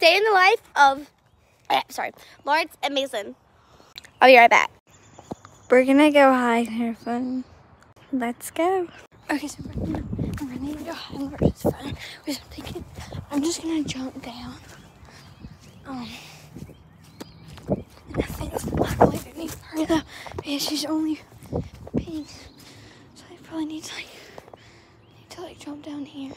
Day in the life of, uh, sorry, Lawrence and Mason. I'll be right back. We're gonna go hide and have fun. Let's go. Okay, so we're gonna, we're gonna go hide and fun. Wait, thinking, I'm just gonna jump down. Um, and I think the black light underneath further. though. Yeah, she's only pink. So I probably need to like, need to like jump down here.